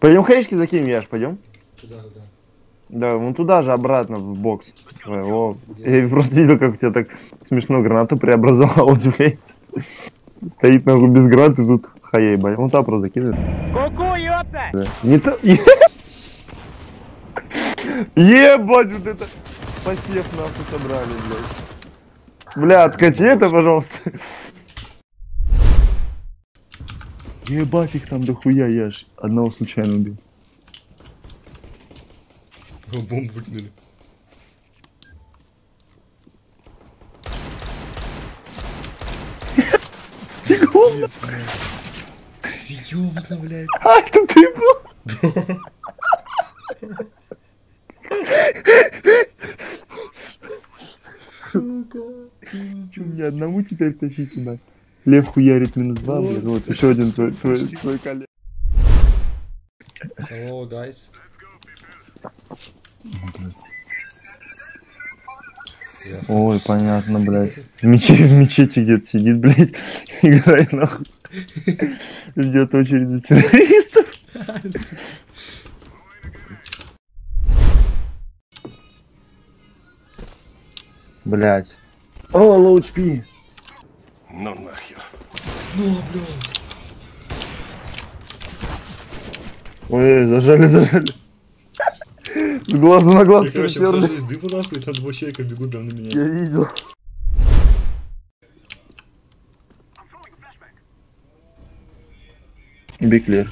Пойдем хаешки закинем, Яш, пойдем? Туда, туда. Да, вон туда же, обратно, в бокс. Ой, о, я просто видел, как у тебя так смешно граната преобразовалась, блядь. Стоит нахуй без гранаты, тут хаей, блядь. Вон туда просто закидывает. Ку-ку, ёпта! Да. Не то... Ебать, вот это... Посев нахуй собрали, блядь. Бля, откати это, пожалуйста. Ебать их там дохуя, я ж одного случайно убил. О, бомбу выкинули. Тихо, Серьезно, блядь. а это ты был? Сука. Чё, мне одному теперь тащить туда? Лев хуярит минус два, блядь. Вот еще один твой, твой, твой коллега. Hello, guys. Ой, понятно, блядь. В, мече, в мечети где-то сидит, блядь, играет нахуй. Ждет очередь террористов. Блять. О, low HP. Ну нахер. Ну, блядь. Ой, зажали, зажали. С глаза на глаз Я, короче, перетерли. из дыма, нахуй, там два человека бегут прям на меня. Я видел. Биклер.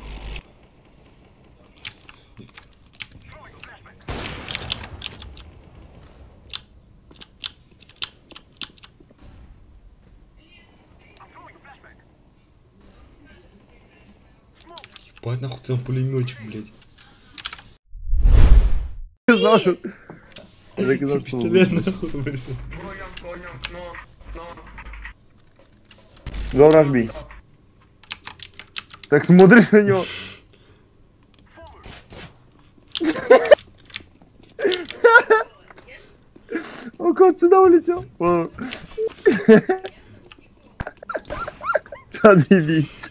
Ебать, нахуй, ты там пулеметчик, блядь. Я знал, что... Я так знал, что... Пистолет, нахуй, вырезал. Гол разбей. Так смотришь на него. О, кот сюда улетел. Отъебись.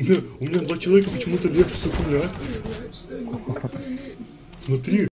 У меня, у меня два человека почему-то сука, бля. Смотри.